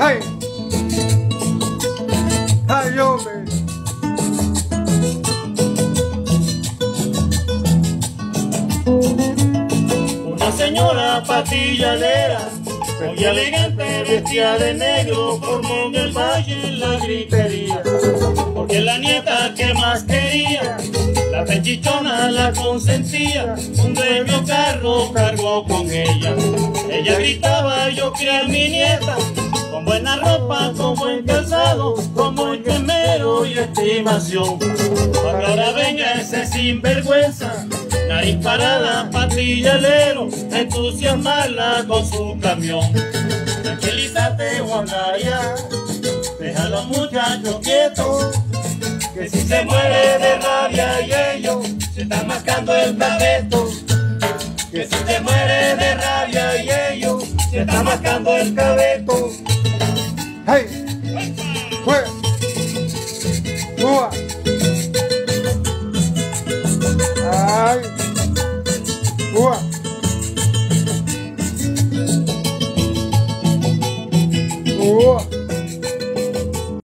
¡Ay! ¡Ay, hombre! Una señora patillalera, muy elegante, vestida de negro, formó en el valle la gritería. Porque la nieta que más quería, la pechichona la consentía, un dueño carro cargó con ella. Ella gritaba, yo quiero a mi nieta, con buena ropa, con buen calzado, con buen quemero y estimación. Para ahora venga ese sinvergüenza, nariz parada, patillalero, entusiasmarla con su camión. Tranquilízate, Juan Gaya, deja a los muchachos quietos, que si se muere de rabia y ellos se están marcando el cabeto. Que si se muere de rabia y ellos se están marcando el cabeto. boa. Ai. Boa. Boa.